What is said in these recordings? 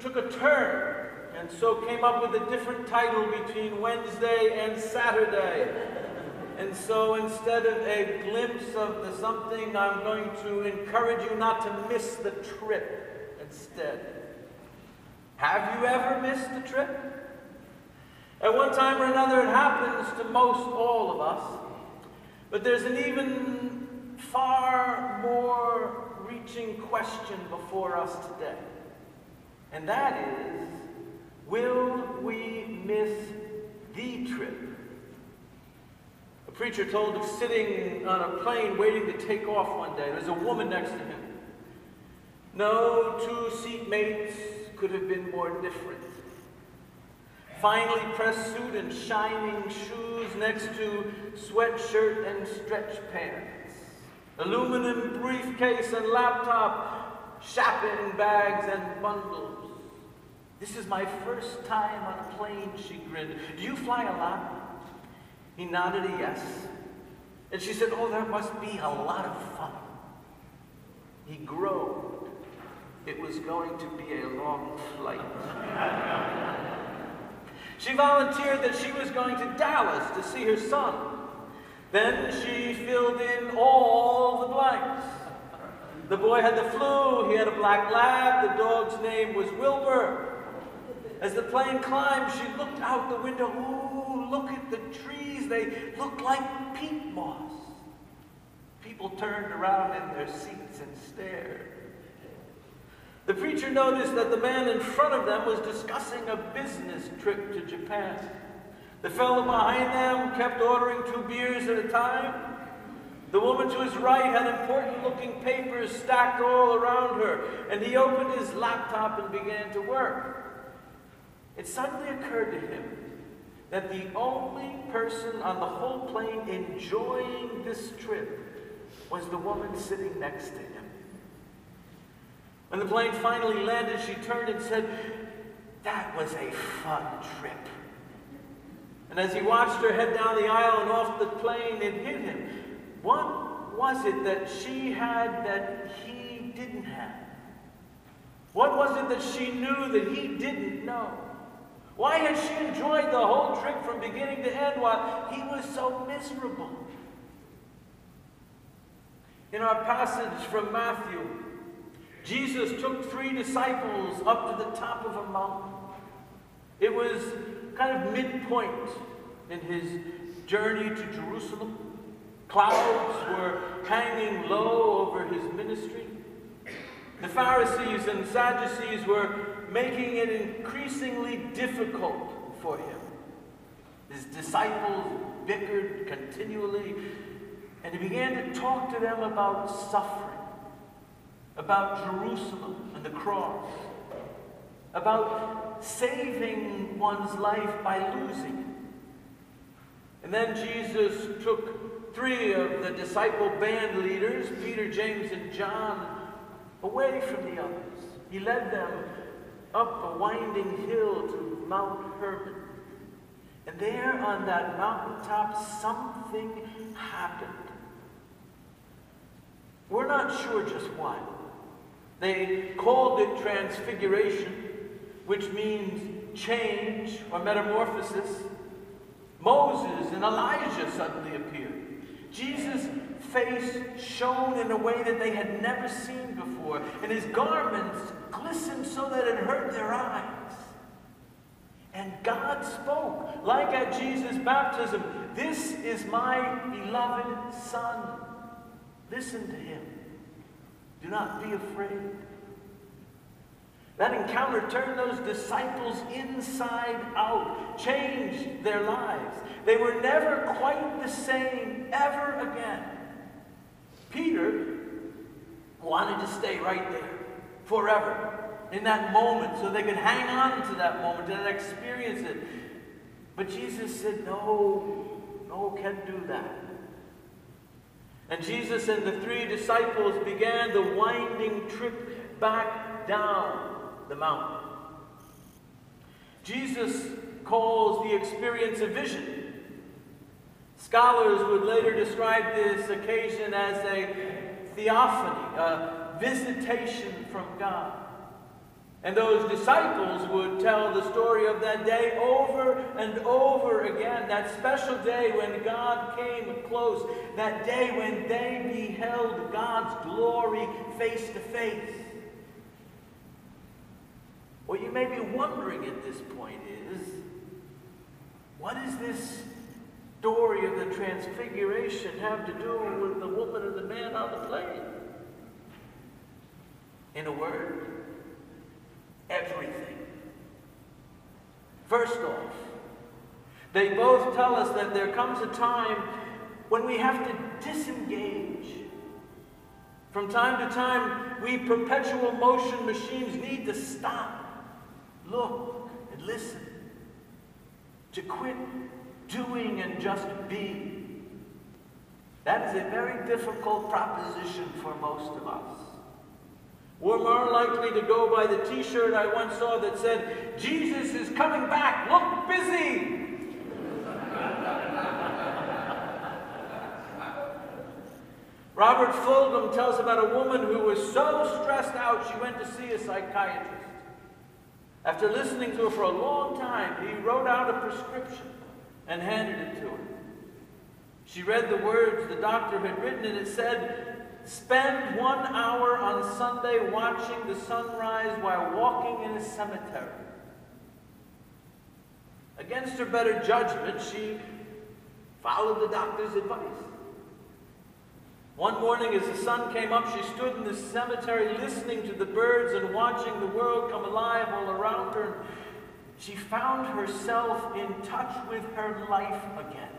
took a turn and so came up with a different title between Wednesday and Saturday. And so instead of a glimpse of the something, I'm going to encourage you not to miss the trip instead. Have you ever missed a trip? At one time or another, it happens to most all of us. But there's an even far more reaching question before us today. And that is, will we miss the trip? A preacher told of sitting on a plane waiting to take off one day. There's a woman next to him. No two seatmates could have been more different finely pressed suit and shining shoes next to sweatshirt and stretch pants, aluminum briefcase and laptop, shopping bags and bundles. This is my first time on a plane, she grinned. Do you fly a lot? He nodded a yes. And she said, Oh, that must be a lot of fun. He groaned. It was going to be a long flight. She volunteered that she was going to Dallas to see her son. Then she filled in all the blanks. The boy had the flu, he had a black lab, the dog's name was Wilbur. As the plane climbed, she looked out the window. Ooh, look at the trees, they look like peat moss. People turned around in their seats and stared. The preacher noticed that the man in front of them was discussing a business trip to Japan. The fellow behind them kept ordering two beers at a time. The woman to his right had important looking papers stacked all around her, and he opened his laptop and began to work. It suddenly occurred to him that the only person on the whole plane enjoying this trip was the woman sitting next to him. When the plane finally landed, she turned and said, That was a fun trip. And as he watched her head down the aisle and off the plane, it hit him. What was it that she had that he didn't have? What was it that she knew that he didn't know? Why had she enjoyed the whole trip from beginning to end while he was so miserable? In our passage from Matthew, Jesus took three disciples up to the top of a mountain. It was kind of midpoint in his journey to Jerusalem. Clouds were hanging low over his ministry. The Pharisees and Sadducees were making it increasingly difficult for him. His disciples bickered continually, and he began to talk to them about suffering about Jerusalem and the cross, about saving one's life by losing it. And then Jesus took three of the disciple band leaders, Peter, James, and John, away from the others. He led them up a winding hill to Mount Hermon. And there on that mountaintop, something happened. We're not sure just what. They called it transfiguration, which means change or metamorphosis. Moses and Elijah suddenly appeared. Jesus' face shone in a way that they had never seen before, and his garments glistened so that it hurt their eyes. And God spoke, like at Jesus' baptism, This is my beloved Son. Listen to him. Do not be afraid. That encounter turned those disciples inside out, changed their lives. They were never quite the same ever again. Peter wanted to stay right there forever in that moment so they could hang on to that moment and experience it. But Jesus said, No, no, can't do that. And Jesus and the three disciples began the winding trip back down the mountain. Jesus calls the experience a vision. Scholars would later describe this occasion as a theophany, a visitation from God. And those disciples would tell the story of that day over and over again. That special day when God came close. That day when they beheld God's glory face to face. What you may be wondering at this point is, what does this story of the transfiguration have to do with the woman and the man on the plane? In a word, everything. First off, they both tell us that there comes a time when we have to disengage. From time to time, we perpetual motion machines need to stop, look, and listen, to quit doing and just be. That is a very difficult proposition for most of us. We're more likely to go by the t-shirt I once saw that said, Jesus is coming back, look busy. Robert Fulghum tells about a woman who was so stressed out she went to see a psychiatrist. After listening to her for a long time, he wrote out a prescription and handed it to her. She read the words the doctor had written, and it said, Spend one hour on Sunday watching the sunrise while walking in a cemetery. Against her better judgment, she followed the doctor's advice. One morning, as the sun came up, she stood in the cemetery listening to the birds and watching the world come alive all around her. She found herself in touch with her life again.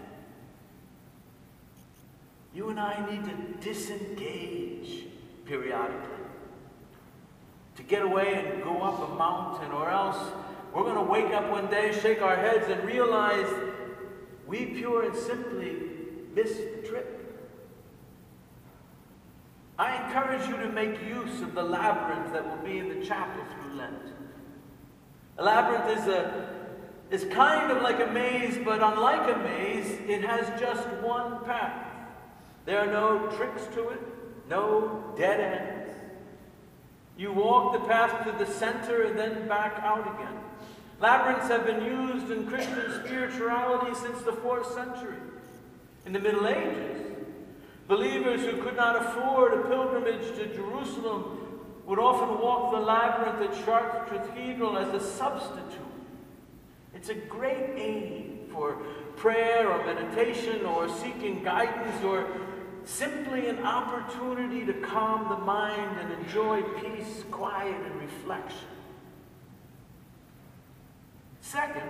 You and I need to disengage periodically. To get away and go up a mountain, or else we're going to wake up one day, shake our heads, and realize we pure and simply missed the trip. I encourage you to make use of the labyrinth that will be in the chapel through Lent. A labyrinth is a is kind of like a maze, but unlike a maze, it has just one path. There are no tricks to it, no dead ends. You walk the path to the center and then back out again. Labyrinths have been used in Christian spirituality since the fourth century. In the Middle Ages, believers who could not afford a pilgrimage to Jerusalem would often walk the labyrinth at Chartres Cathedral as a substitute. It's a great aid for prayer or meditation or seeking guidance or simply an opportunity to calm the mind and enjoy peace, quiet, and reflection. Second,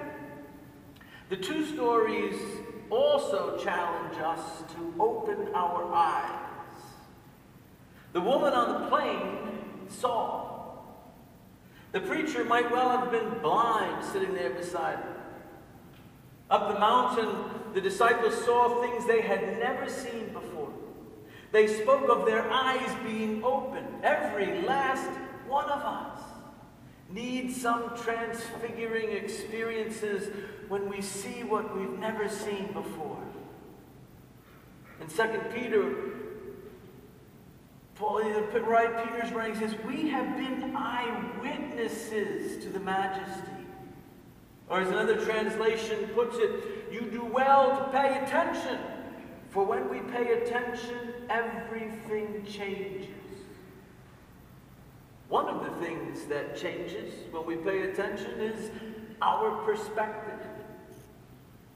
the two stories also challenge us to open our eyes. The woman on the plane saw. The preacher might well have been blind sitting there beside her. Up the mountain, the disciples saw things they had never seen before. They spoke of their eyes being open. Every last one of us needs some transfiguring experiences when we see what we've never seen before. In 2 Peter, Paul, right, Peter's writing says, We have been eyewitnesses to the majesty. Or as another translation puts it, you do well to pay attention for when we pay attention, everything changes. One of the things that changes when we pay attention is our perspective.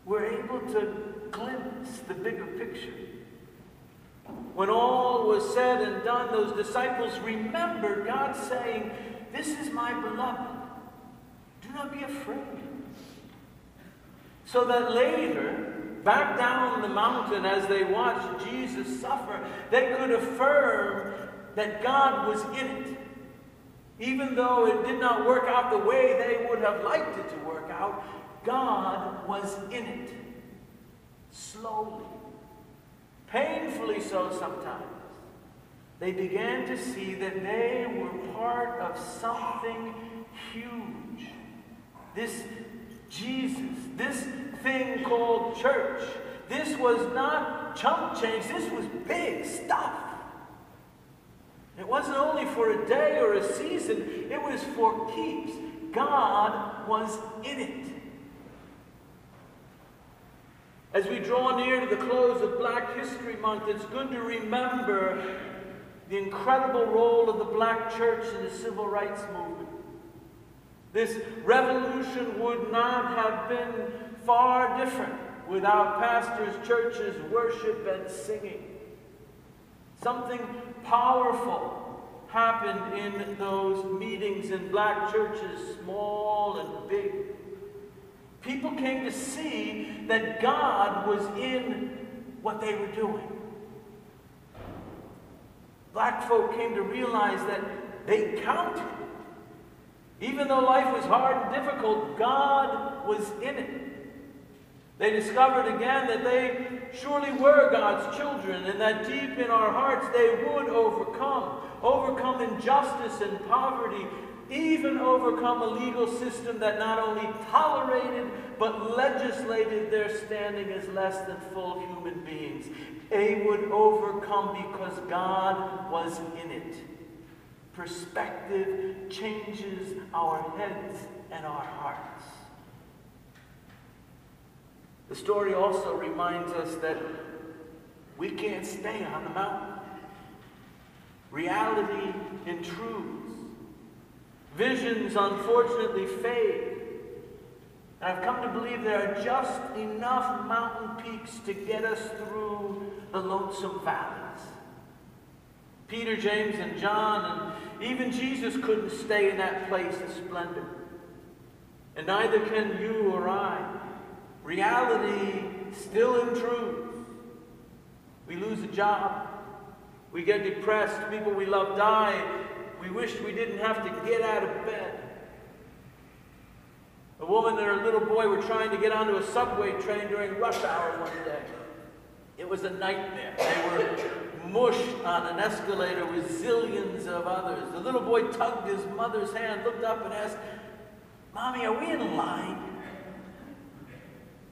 We're able to glimpse the bigger picture. When all was said and done, those disciples remembered God saying, This is my beloved. Do not be afraid. So that later, back down the mountain as they watched Jesus suffer, they could affirm that God was in it. Even though it did not work out the way they would have liked it to work out, God was in it. Slowly, painfully so sometimes, they began to see that they were part of something huge. This Jesus, this thing called church. This was not chump change, this was big stuff. It wasn't only for a day or a season, it was for keeps. God was in it. As we draw near to the close of Black History Month, it's good to remember the incredible role of the black church in the civil rights movement. This revolution would not have been far different without pastors, churches, worship, and singing. Something powerful happened in those meetings in black churches, small and big. People came to see that God was in what they were doing. Black folk came to realize that they counted. Even though life was hard and difficult, God was in it. They discovered again that they surely were God's children and that deep in our hearts they would overcome. Overcome injustice and poverty, even overcome a legal system that not only tolerated but legislated their standing as less than full human beings. They would overcome because God was in it. Perspective changes our heads and our hearts. The story also reminds us that we can't stay on the mountain. Reality intrudes. Visions unfortunately fade. And I've come to believe there are just enough mountain peaks to get us through the lonesome valleys. Peter, James, and John, and even Jesus couldn't stay in that place of splendor. And neither can you or I. Reality still intrudes. We lose a job. We get depressed. People we love die. We wish we didn't have to get out of bed. A woman and her little boy were trying to get onto a subway train during rush hour one day. It was a nightmare. They were mushed on an escalator with zillions of others. The little boy tugged his mother's hand, looked up, and asked, Mommy, are we in line?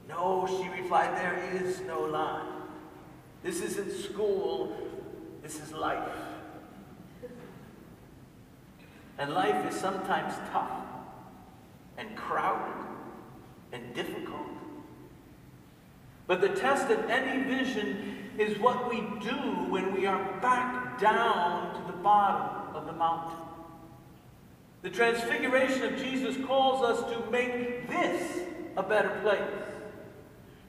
No, she replied, there is no line. This isn't school, this is life. And life is sometimes tough and crowded and difficult. But the test of any vision is what we do when we are back down to the bottom of the mountain. The transfiguration of Jesus calls us to make this a better place,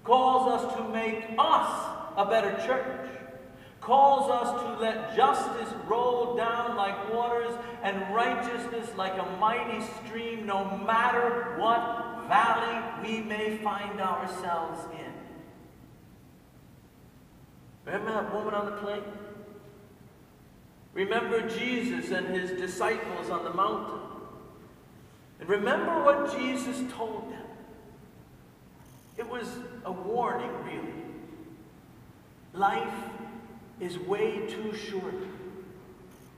calls us to make us a better church, calls us to let justice roll down like waters and righteousness like a mighty stream, no matter what valley we may find ourselves in. Remember that woman on the plane? Remember Jesus and his disciples on the mountain. And remember what Jesus told them. It was a warning, really. Life is way too short.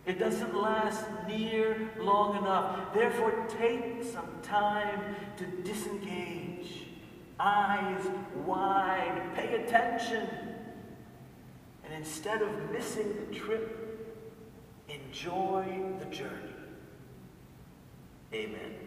It doesn't last near long enough. Therefore, take some time to disengage. Eyes wide. Pay attention. And instead of missing the trip, enjoy the journey. Amen.